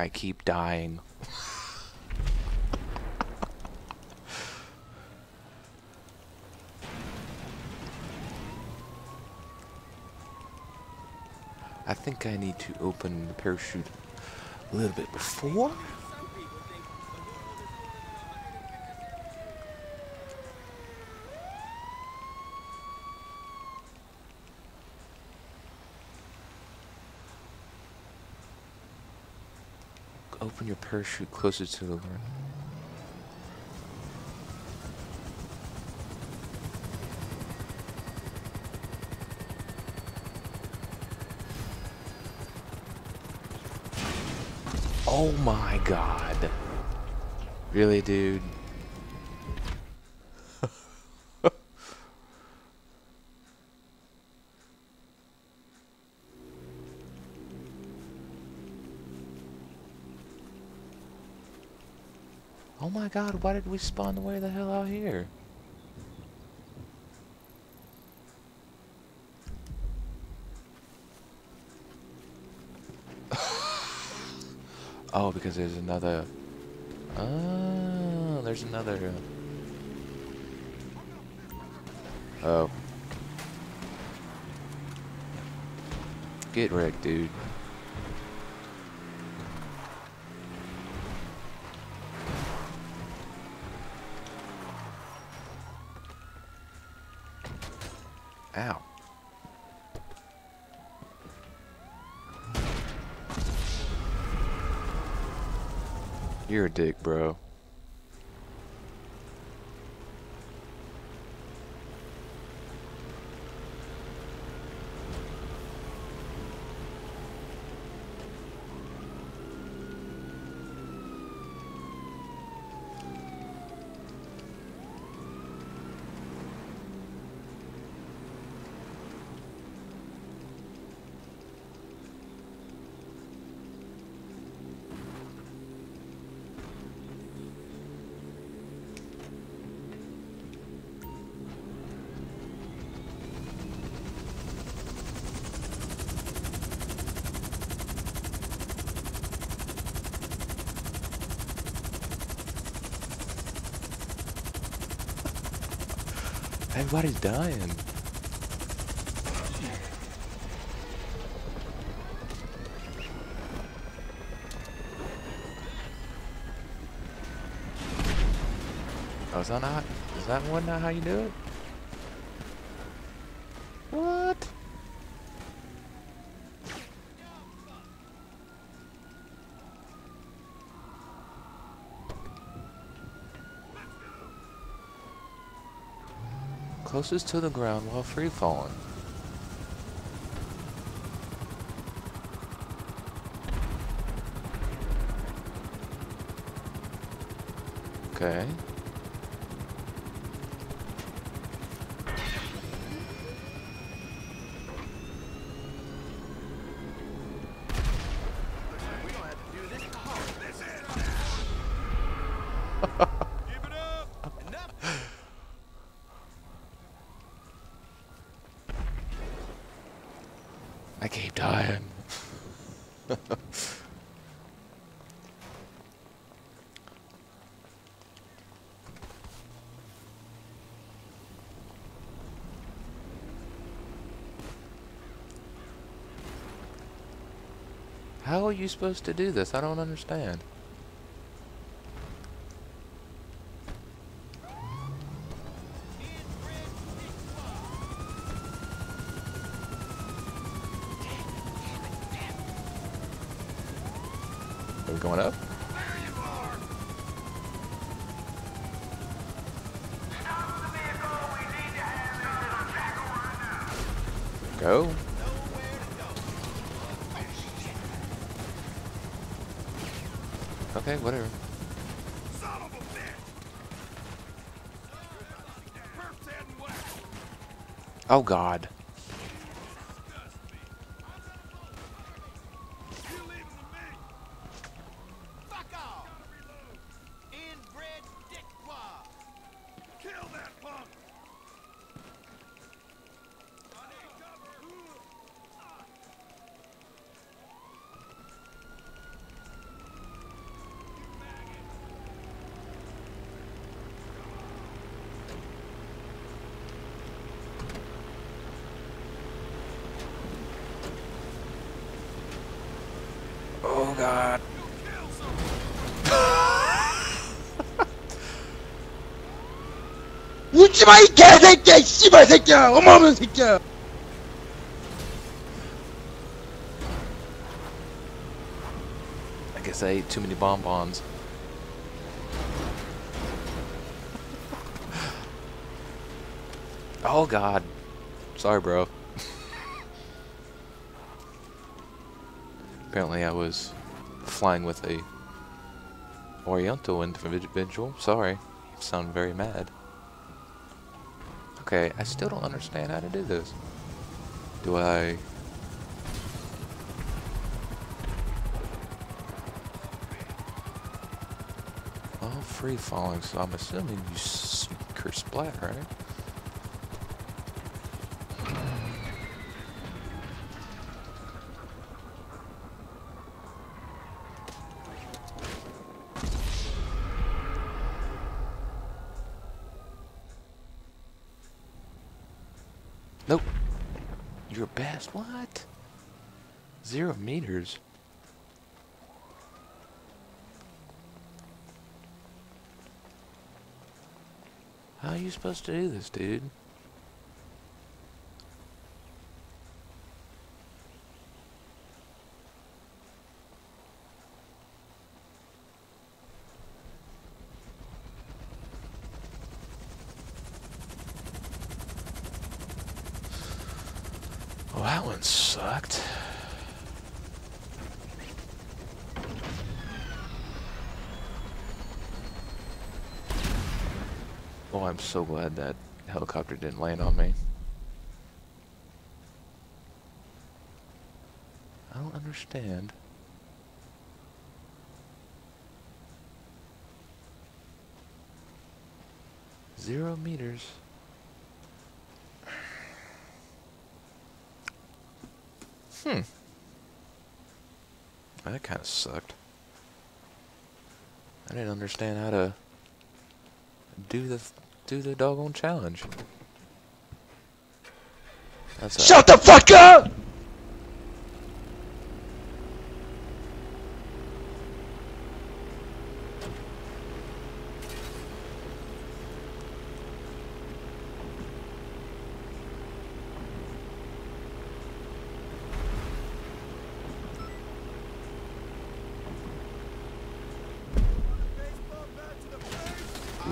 I keep dying. I think I need to open the parachute a little bit before. Open your parachute closer to the ground. Oh my god. Really, dude? God, why did we spawn the way the hell out here? Oh, because there's another. Oh, there's another. Oh. Get wrecked, dude. Ow. You're a dick, bro. Everybody's dying. Oh, is that not? Is that one not how you do it? Closest to the ground while free falling. Okay. I keep dying. How are you supposed to do this? I don't understand. Are we going up? Go. Okay, whatever. Oh God. god. 웃지마 이 개새끼야 이 씨발 새끼야 어마어마한 새끼야 I guess I ate too many bonbons. oh god. Sorry, bro. Apparently I was flying with a Oriental individual. Sorry. You sound very mad. Okay, I still don't understand how to do this. Do I... Well, free falling, so I'm assuming you secret splat, right? Nope. Your best what? Zero meters. How are you supposed to do this, dude? Well, that one sucked. Oh, I'm so glad that helicopter didn't land on me. I don't understand. Zero meters. Hmm. That kind of sucked. I didn't understand how to do the do the doggone challenge. That's Shut the fuck up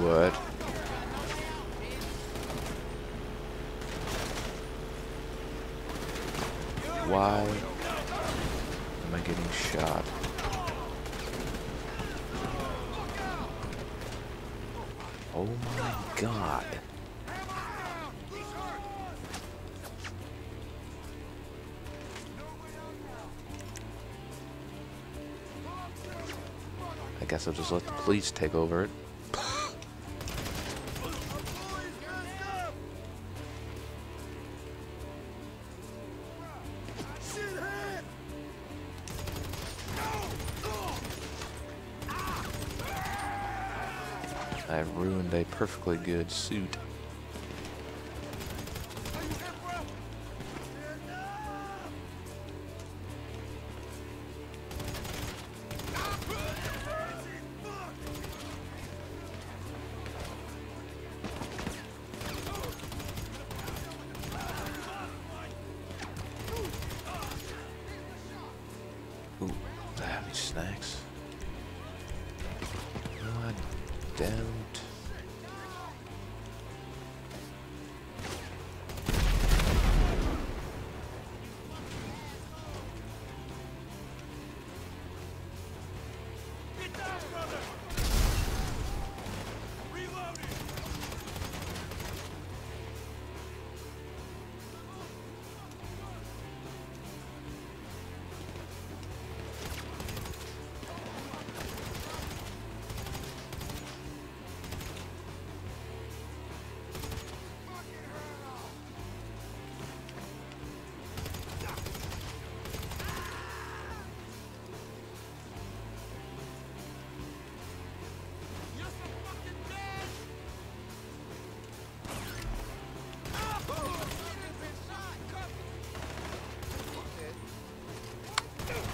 what? Why am I getting shot? Oh my god. I guess I'll just let the police take over it. I ruined a perfectly good suit. Ooh, I have snacks? No, don't.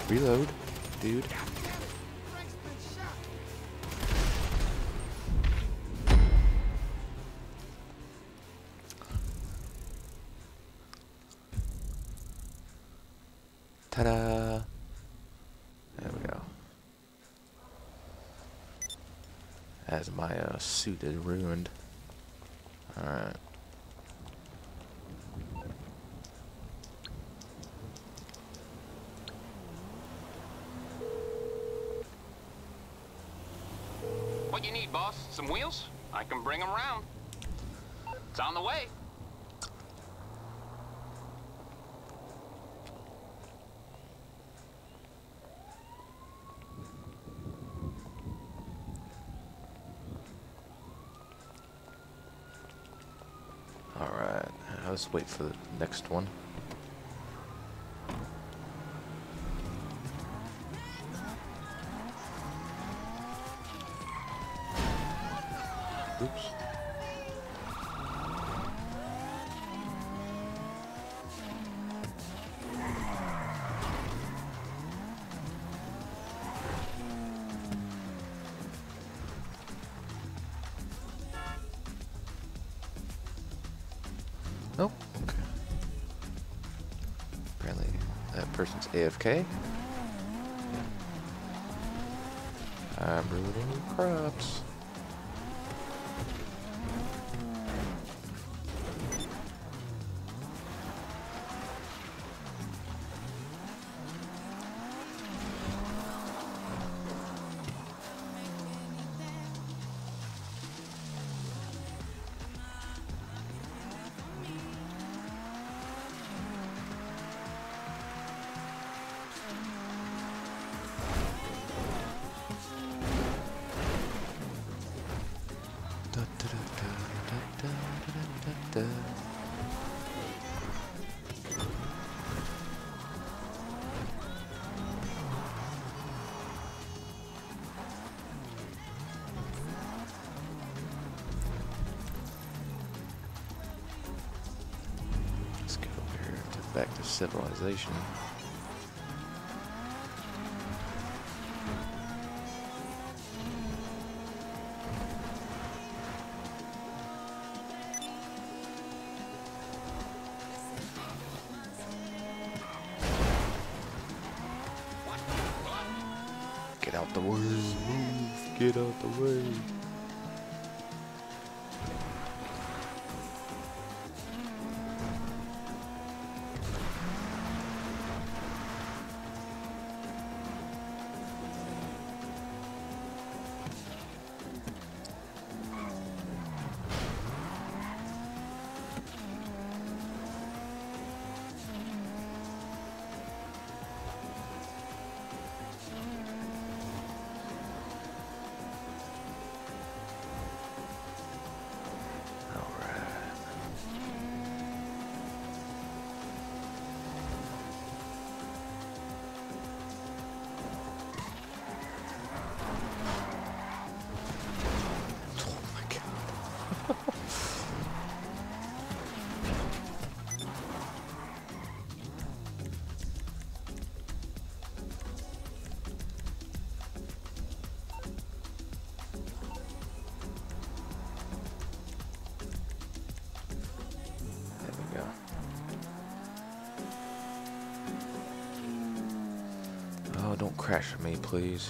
Reload. dude. Ta-da! There we go. As my uh, suit is ruined. Alright. What you need, boss? Some wheels? I can bring them round. It's on the way. Alright. uh, Let's wait for the next one. Person's AFK. I'm ruining crops. Civilization. Get out the way. Move. Get out the way. Crash me, please.